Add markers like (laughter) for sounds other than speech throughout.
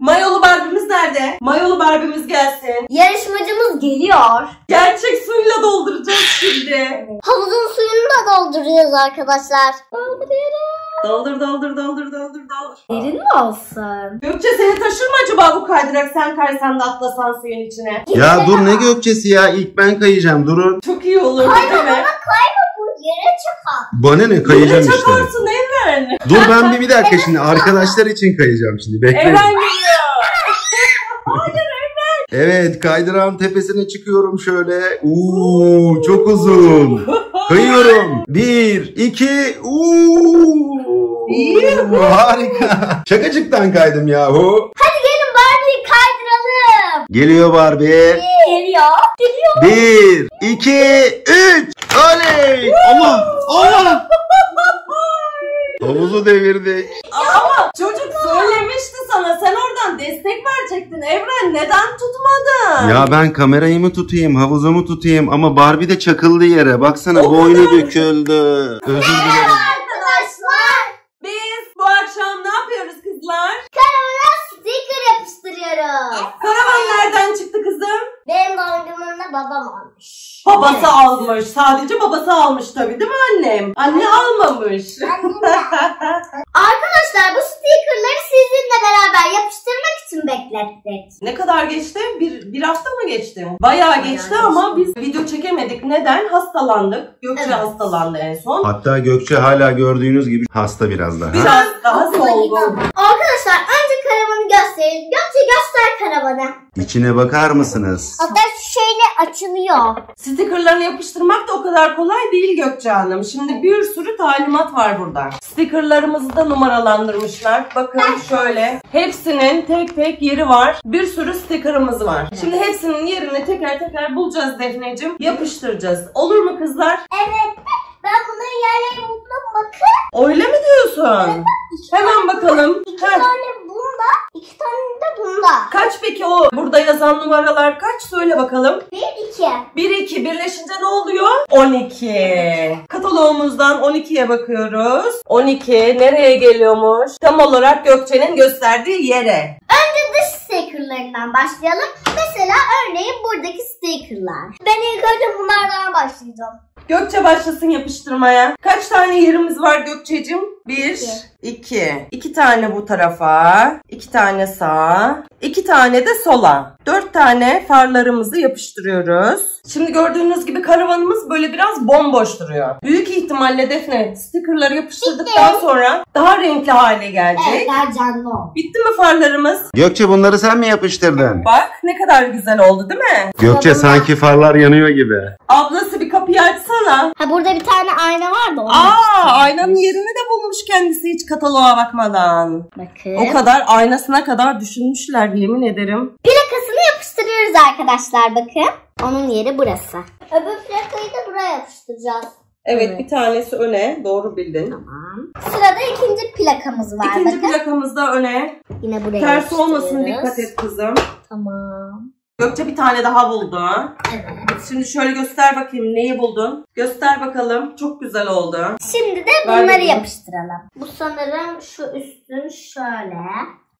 Mayolu Barbie'miz nerede? Mayolu Barbie'miz gelsin. Yarışmacımız geliyor. Gerçek suyla dolduracağız şimdi. Havuzun suyunu da dolduruyoruz arkadaşlar. Dolduruyoruz. Doldur doldur doldur doldur doldur. Derin mi olsun? Gökçe seni taşır mı acaba bu kaydırak sen kaysan da atlasan suyun içine? Ya dur ne Gökçesi ya ilk ben kayacağım durun. Çok iyi olur değil mi? Bu yere çakal. Bana ne kayacağım Yine işte. çakarsın Evren. Dur ben bir, bir dakika şimdi arkadaşlar için kayacağım şimdi bekleyin. Evren geliyor. Evet kaydırağın tepesine çıkıyorum şöyle. Uuu çok uzun. Kayıyorum. Bir, iki, uuu. Harika. Şakacıktan kaydım yahu. Hadi gelin Barbie'yi kaydıralım. Geliyor Barbie. Geliyor. Geliyor. Bir, iki, üç. Oley. Allah. Allah. (laughs) Havuzu devirdik. Ama çocuk söylemişti sana. Sen oradan destek verecektin. Evren neden tutmadın? Ya ben kamerayı mı tutayım, havuzu mu tutayım ama Barbie de çakıldı yere. Baksana O boynu kadar. büküldü. Özür dilerim. Arkadaşlar Biz bu akşam ne yapıyoruz kızlar? karavana sticker yapıştırıyoruz. Karavan nereden çıktı kızım? Benim doğum günümde babam almış. Babası almış. Sadece babası almış tabii değil mi annem? Anne almamış. (laughs) Arkadaşlar bu stickerları sizinle beraber yapıştırmak için beklettik. ne kadar geçti? Bir, bir hafta mı geçti? Bayağı geçti geçti. ama biz video çekemedik. Neden? Hastalandık. Gökçe Evet. hastalandı en son. Hatta Gökçe hala gördüğünüz gibi hasta biraz daha. Biraz daha solgun. Arkadaşlar önce karavanı gösterelim. Gökçe göster karavanı. İçine bakar mısınız? Hatta şu şeyle açılıyor. Stickerlarını yapıştırmak da o kadar kolay değil Gökçe Hanım. Şimdi bir sürü talimat var burada. Stickerlarımızı da numaralandırmışlar. Bakın şöyle. Hepsinin tek tek yeri var. Bir sürü stickerımız var. Şimdi hepsinin yerini teker teker bulacağız Defneciğim. Yapıştıracağız. Olur mu kızlar? Evet. Ben bunların yerlerini buldum. Bakın. Öyle mi diyorsun? Hemen bakalım. İki Heh. tane bunda. iki tane de bunda. Kaç peki o burada yazan numaralar kaç? Söyle bakalım. Bir iki. 1 2 birleşince ne oluyor? 12. Kataloğumuzdan 12'ye bakıyoruz. 12 nereye geliyormuş? Tam olarak Gökçe'nin gösterdiği yere. Önce dış stickerlarından başlayalım. Mesela örneğin buradaki stickerlar. Ben ilk önce bunlardan başlayacağım. Gökçe başlasın yapıştırmaya. Kaç tane yerimiz var Gökçe'cim? 1 2 2 tane bu tarafa, 2 tane sağa, 2 tane de sola. 4 tane farlarımızı yapıştırıyoruz. Şimdi gördüğünüz gibi karavanımız böyle biraz bomboş duruyor. Büyük ihtimalle Defne stickerları yapıştırdıktan sonra daha renkli hale gelecek. Evet daha canlı ol. Bitti mi farlarımız? Gökçe bunları sen mi yapıştırdın? Bak ne kadar güzel oldu değil mi? Gökçe sanki farlar yanıyor gibi. Ablası bir kapıyı açsana. Ha burada bir tane ayna var da onu Aa aynanın yerini de bulmuş kendisi hiç kataloğa bakmadan. Bakın. O kadar aynasına kadar düşünmüşler yemin ederim. Plakasını yapıştırıyoruz arkadaşlar bakın. Onun yeri burası. Öbür plakayı da buraya yapıştıracağız. Evet, Evet. bir tanesi öne doğru bildin. Tamam. Sırada ikinci plakamız var İkinci bakın. plakamız da öne. Yine buraya Ters olmasın dikkat et kızım. Tamam. Gökçe bir tane daha buldu. Evet. Şimdi şöyle göster bakayım neyi buldun. Göster bakalım. Çok güzel oldu. Şimdi de Ver bunları bunu. yapıştıralım. Bu sanırım şu üstün şöyle.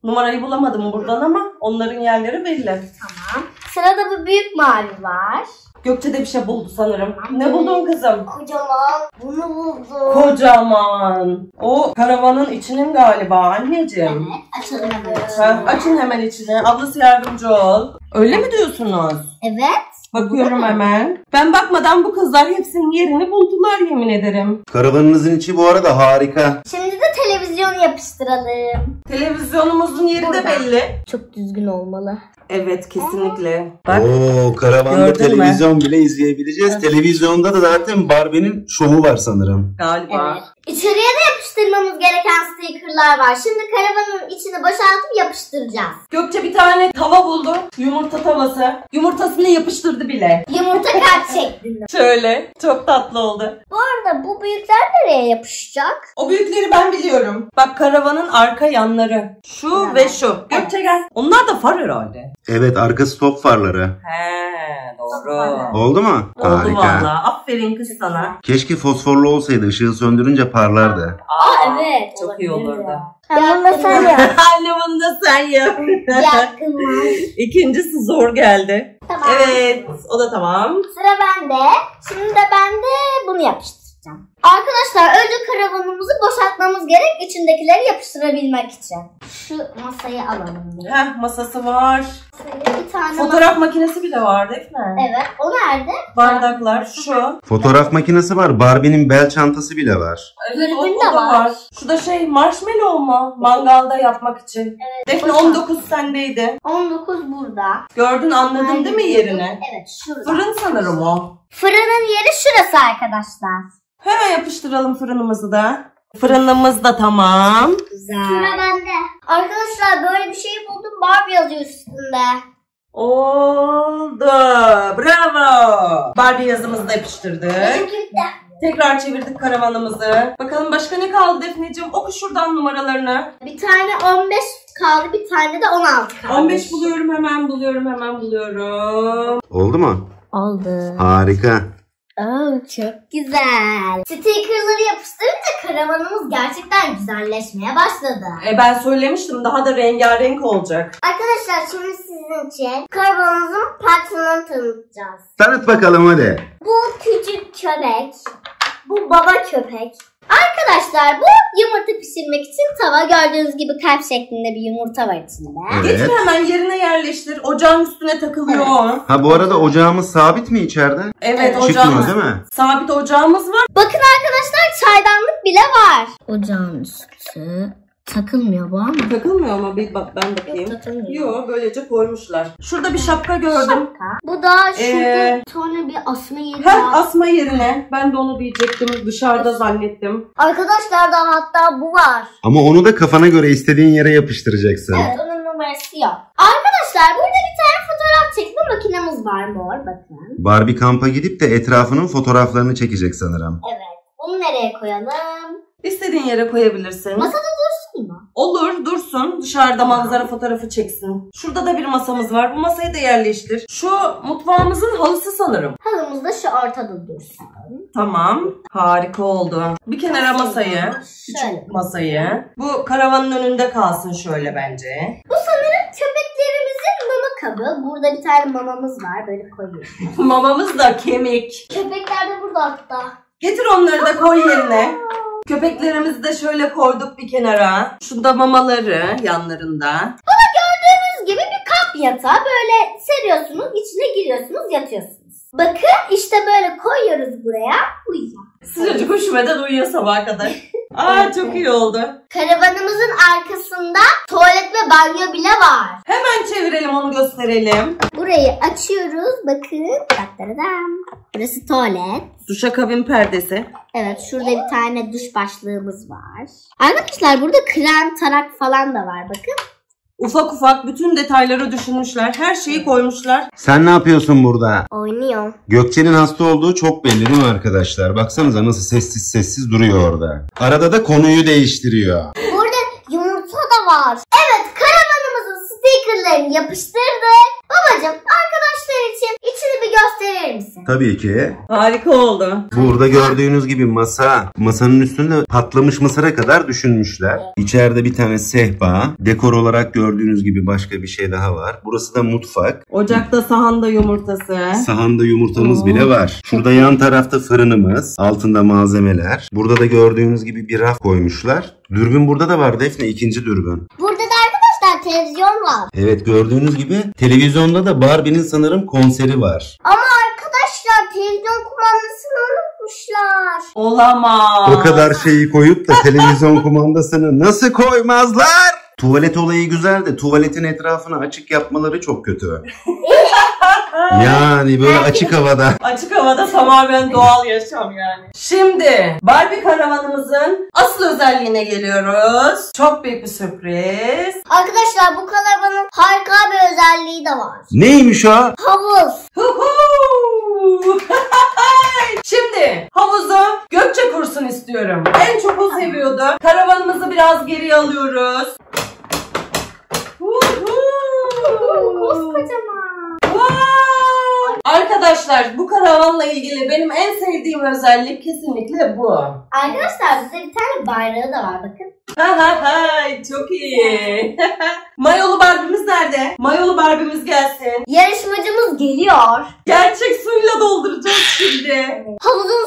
Numarayı bulamadım buradan ama onların yerleri belli. Tamam. Sırada bu büyük mavi var. Gökçe de bir şey buldu sanırım. Ne buldun kızım? Kocaman. Bunu buldum. Kocaman. O karavanın içinin galiba anneciğim. Evet. Açalım hemen. Ha, açın hemen içini. Ablası yardımcı ol. Öyle mi diyorsunuz? Evet. Bakıyorum hemen. Ben bakmadan bu kızlar hepsinin yerini buldular yemin ederim. Karavanınızın içi bu arada harika. Şimdi de televizyonu yapıştıralım. Televizyonumuzun yeri de Burada. belli. Çok düzgün olmalı. Evet kesinlikle. Bak. Oo karavanda Gördün mü? televizyon bile izleyebileceğiz. Televizyonda da zaten Barbie'nin şovu var sanırım. Galiba. Evet. İçeriye de yapıştırmamız gereken stickerlar var. Şimdi karavanın içini boşaltıp yapıştıracağız. Gökçe bir tane tava buldu. Yumurta tavası. Yumurtasını yapıştırdı bile. Yumurta kalp şeklinde. Şöyle. Çok tatlı oldu. Bu arada bu büyükler nereye yapışacak? O büyükleri ben biliyorum. Bak karavanın arka yanları. Şu Evet. ve şu. Gökçe gel. Onlar da far herhalde. Evet arka stop farları. He doğru. Farlar. Oldu mu? Oldu valla. Aferin kız sana. Keşke fosforlu olsaydı. Işığı söndürünce yaparlardı. Aa evet. Çok iyi olurdu. Tamam da sen yap. (laughs) Anne bunu da sen yap. Yakınlar. (laughs) İkincisi zor geldi. Tamam. Evet, o da tamam. Sıra bende. Şimdi de ben de bunu yapıştıracağım. Arkadaşlar önce karavanımızı boşaltmamız gerek içindekileri yapıştırabilmek için. Şu masayı alalım bir. Heh, masası var. Masayı bir tane Fotoğraf makinesi bile var değil mi? Evet. O nerede? Bardaklar şu. Fotoğraf makinesi var. Barbie'nin bel çantası bile var. Evet, o, Dürbün o de da var. var. Şu da şey marshmallow mu? Mangalda yapmak için. Evet. Defne boşalt. 19 sendeydi. 19 burada. Gördün anladın değil mi yerini? Evet şurada. Fırın sanırım o. Fırının yeri şurası arkadaşlar. Hemen yapıştıralım fırınımızı da. Fırınımız da tamam. Güzel. Sıra bende. Arkadaşlar böyle bir şey buldum. Barbie yazıyor üstünde. Oldu. Bravo. Barbie yazımızı da yapıştırdık. Benimki de. Tekrar çevirdik karavanımızı. Bakalım başka ne kaldı Defneciğim? Oku şuradan numaralarını. Bir tane 15 kaldı. Bir tane de 16 kaldı. 15 buluyorum hemen buluyorum hemen buluyorum. Oldu mu? Oldu. Harika. Aa, çok güzel. Stickerları yapıştırınca karavanımız gerçekten güzelleşmeye başladı. E ben söylemiştim daha da rengarenk olacak. Arkadaşlar şimdi sizin için karavanımızın parçalarını tanıtacağız. Tanıt bakalım hadi. Bu küçük köpek. Bu baba köpek. Arkadaşlar bu yumurta pişirmek için tava. Gördüğünüz gibi kalp şeklinde bir yumurta var içinde. Evet. Getir hemen yerine yerleştir. Ocağın üstüne takılıyor. o. Ha bu arada ocağımız sabit mi içeride? Evet Çıkmıyor ocağımız. değil mi? Sabit ocağımız var. Bakın arkadaşlar çaydanlık bile var. Ocağın üstü takılmıyor bu ama. Takılmıyor mu? Bir bak ben bakayım. Takılmıyor. Yok böylece koymuşlar. Şurada bir şapka gördüm. Şapka. Bu da şurada Ee, bir tane bir asma yeri Heh, var. asma yerine. Ben de onu diyecektim. Dışarıda zannettim. Arkadaşlar da hatta bu var. Ama onu da kafana göre istediğin yere yapıştıracaksın. Evet onun numarası yok. Arkadaşlar burada bir tane fotoğraf çekme makinemiz var mor bakın. Barbie kampa gidip de etrafının fotoğraflarını çekecek sanırım. Evet. Bunu nereye koyalım? İstediğin yere koyabilirsin. Masada? Olur dursun. Dışarıda manzara fotoğrafı çeksin. Şurada da bir masamız var. Bu masayı da yerleştir. Şu mutfağımızın halısı sanırım. Halımız da şu ortada dursun. Tamam. Harika oldu. Bir kenara masayı. Şöyle. Küçük masayı. Bu karavanın önünde kalsın şöyle bence. Bu sanırım köpeklerimizin mama kabı. Burada bir tane mamamız var. Böyle koyuyoruz. (laughs) Mamamız da kemik. Köpekler de burada hatta. Getir onları da koy yerine. Köpeklerimizi de şöyle koyduk bir kenara. Şunda mamaları yanlarında. Gördüğünüz gibi bir kamp yatağı. Böyle seriyorsunuz, içine giriyorsunuz, yatıyorsunuz. Bakın işte böyle koyuyoruz buraya. Uyuyor. Sıcacık üşümeden uyuyor sabaha kadar. (laughs) Aa çok iyi oldu. Karavanımızın arkasında tuvalet ve banyo bile var. Hemen çevirelim onu gösterelim. Burayı açıyoruz. Bakın. Dadadadam. Burası tuvalet. Duşakabin perdesi. Evet şurada bir tane duş başlığımız var. Arkadaşlar burada krem, tarak falan da var bakın. Ufak ufak bütün detayları düşünmüşler. Her şeyi koymuşlar. Sen ne yapıyorsun burada? Oynuyor. Gökçe'nin hasta olduğu çok belli değil mi arkadaşlar? Baksanıza nasıl sessiz sessiz duruyor orada. Arada da konuyu değiştiriyor. Burada yumurta da var. Evet karavanımızın stikerlerini yapıştırdık. Babacım arkadaşlar için içini bir gösterir misin? Tabii ki. Harika oldu. Burada gördüğünüz gibi masa. Masanın üstünde patlamış mısıra kadar düşünmüşler. İçeride bir tane sehpa. Dekor olarak gördüğünüz gibi başka bir şey daha var. Burası da mutfak. Ocakta sahanda yumurtası. Sahanda yumurtamız Oo. bile var. Şurada yan tarafta fırınımız. Altında malzemeler. Burada da gördüğünüz gibi bir raf koymuşlar. Dürbün burada da var Defne ikinci dürbün. Arkadaşlar televizyon var. Evet gördüğünüz gibi televizyonda da Barbie'nin sanırım konseri var. Ama arkadaşlar televizyon kumandasını unutmuşlar. Olamaz. O kadar şeyi koyup da televizyon (laughs) kumandasını nasıl koymazlar? Tuvalet olayı güzel de tuvaletin etrafını açık yapmaları çok kötü. Yani böyle açık havada. (laughs) Açık havada tamamen doğal yaşam yani. Şimdi Barbie karavanımızın asıl özelliğine geliyoruz. Çok büyük bir sürpriz. Arkadaşlar bu karavanın harika bir özelliği de var. Neymiş o? Havuz. (laughs) Şimdi havuzu Gökçe kursun istiyorum. En çok o seviyordu. Karavanımızı biraz geriye alıyoruz. Koskocaman. Arkadaşlar bu karavanla ilgili benim en sevdiğim özellik kesinlikle bu. Arkadaşlar bizde bir tane bayrağı da var bakın. Ha ha ha çok iyi. (laughs) Mayolu Barbie'miz nerede? Mayolu Barbie'miz gelsin. Yarışmacımız geliyor. Gerçek suyla dolduracağız şimdi. Havuzun da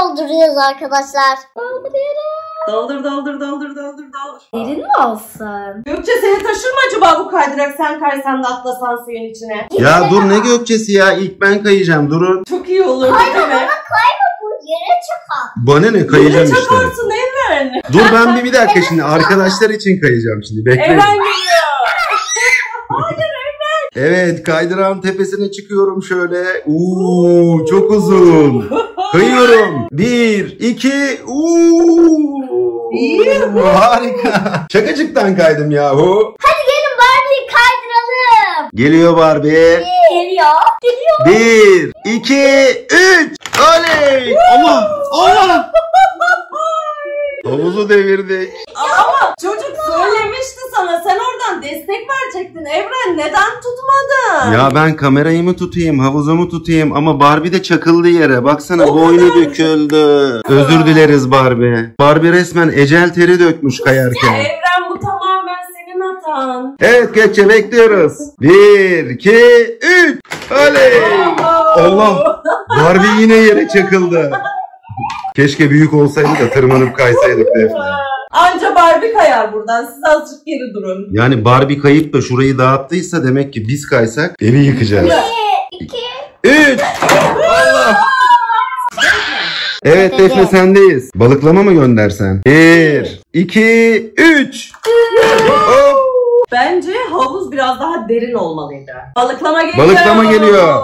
dolduruyoruz arkadaşlar. Dolduruyoruz. Doldur doldur doldur doldur doldur. Derin mi olsun? Gökçe seni taşır mı acaba bu kaydırak sen kaysan da atlasan suyun içine? Ya dur ne gökçesi ya ilk ben kayacağım durun. Çok iyi olur Kayma değil mi? bana kayma bu yere çakal. Bana ne kayacağım Yine işte. çakarsın Evren. Dur ben bir, bir dakika şimdi arkadaşlar için kayacağım şimdi bekleyin. Evren geliyor. Evet kaydırağın tepesine çıkıyorum şöyle. Uuu çok uzun. Kayıyorum. Bir, iki, uuu. Yuhu. Harika. Şakacıktan kaydım yahu. Hadi gelin Barbie'yi kaydıralım. Geliyor Barbie. Geliyor. Geliyor. Bir, iki, üç. Oley. Allah. Allah. Havuzu devirdik. Ama çocuk söylemişti sana sen oradan destek verecektin. Evren neden tutmadın? Ya ben kamerayı mı tutayım, havuzu mu tutayım ama Barbie de çakıldı yere. Baksana O boynu kadar. döküldü. Özür dileriz Barbie. Barbie resmen ecel teri dökmüş kayarken. Evren bu tamamen senin hatan. Evet Gökçe bekliyoruz. Bir, iki, üç. Oley. Allah. Barbie yine yere çakıldı. Keşke büyük olsaydı da tırmanıp kaysaydık Defne. Anca Barbie kayar buradan. Siz azıcık geri durun. Yani Barbie kayıp da şurayı dağıttıysa demek ki biz kaysak evi yıkacağız. Bir, iki. Üç. Allah. Evet Defne sendeyiz. Balıklama mı göndersen? Bir, iki, üç. Hop. Bence havuz biraz daha derin olmalıydı. Balıklama geliyor. Balıklama geliyor.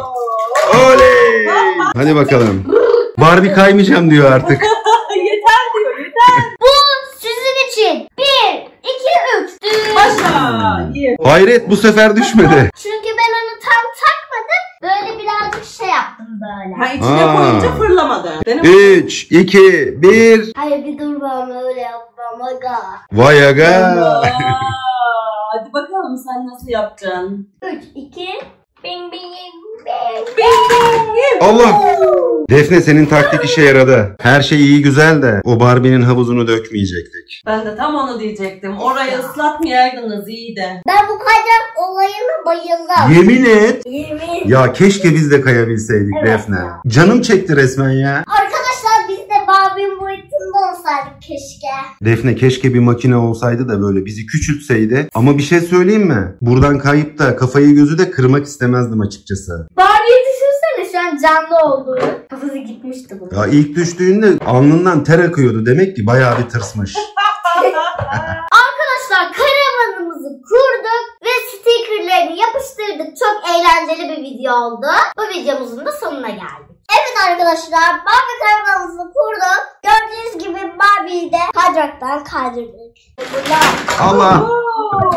Oley. (laughs) Hadi bakalım. Barbie kaymayacağım diyor artık. (laughs) yeter diyor yeter. Bu sizin için. Bir, iki, üç. Düz. Başla. İyi. Hayret bu sefer düşmedi. (laughs) Çünkü ben onu tam takmadım. Böyle birazcık şey yaptım böyle. Ha içine Aa. koyunca fırlamadı. Benim Üç, iki, bir. Hayır bir dur ben öyle yapmam aga. Vay aga. Hadi bakalım sen nasıl yapacaksın? Üç, iki. Bing bing. Allah. Defne senin taktik işe yaradı. Her şey iyi güzel de o Barbie'nin havuzunu dökmeyecektik. Ben de tam onu diyecektim. Orayı ıslatmayaydınız iyiydi. Ben bu kayacak olayına bayıldım. Yemin et. Yemin. Ya keşke biz de kayabilseydik Evet Defne. ya. Canım çekti resmen ya. De Barbie'nin olsaydık keşke. Defne keşke bir makine olsaydı da böyle bizi küçültseydi. Ama bir şey söyleyeyim mi? Buradan kayıp da kafayı gözü de kırmak istemezdim açıkçası. Barbie'yi düşünsene şu an canlı olduğunu. Kafası gitmişti bunun. Ya ilk düştüğünde alnından ter akıyordu. Demek ki bayağı bir tırsmış. (laughs) Arkadaşlar karavanımızı kurduk ve stikerlerini yapıştırdık. Çok eğlenceli bir video oldu. Bu videomuzun da sonuna geldik. Evet arkadaşlar Barbie karavanımızı kurduk. Gördüğünüz gibi Barbie'yi de kaydıraktan kaydırdık. Allah.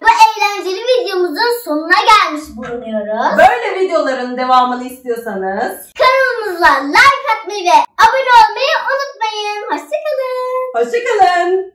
Bu eğlenceli videomuzun sonuna gelmiş bulunuyoruz. Böyle videoların devamını istiyorsanız Kanalımıza like atmayı ve abone olmayı unutmayın. Hoşçakalın. hoşçakalın.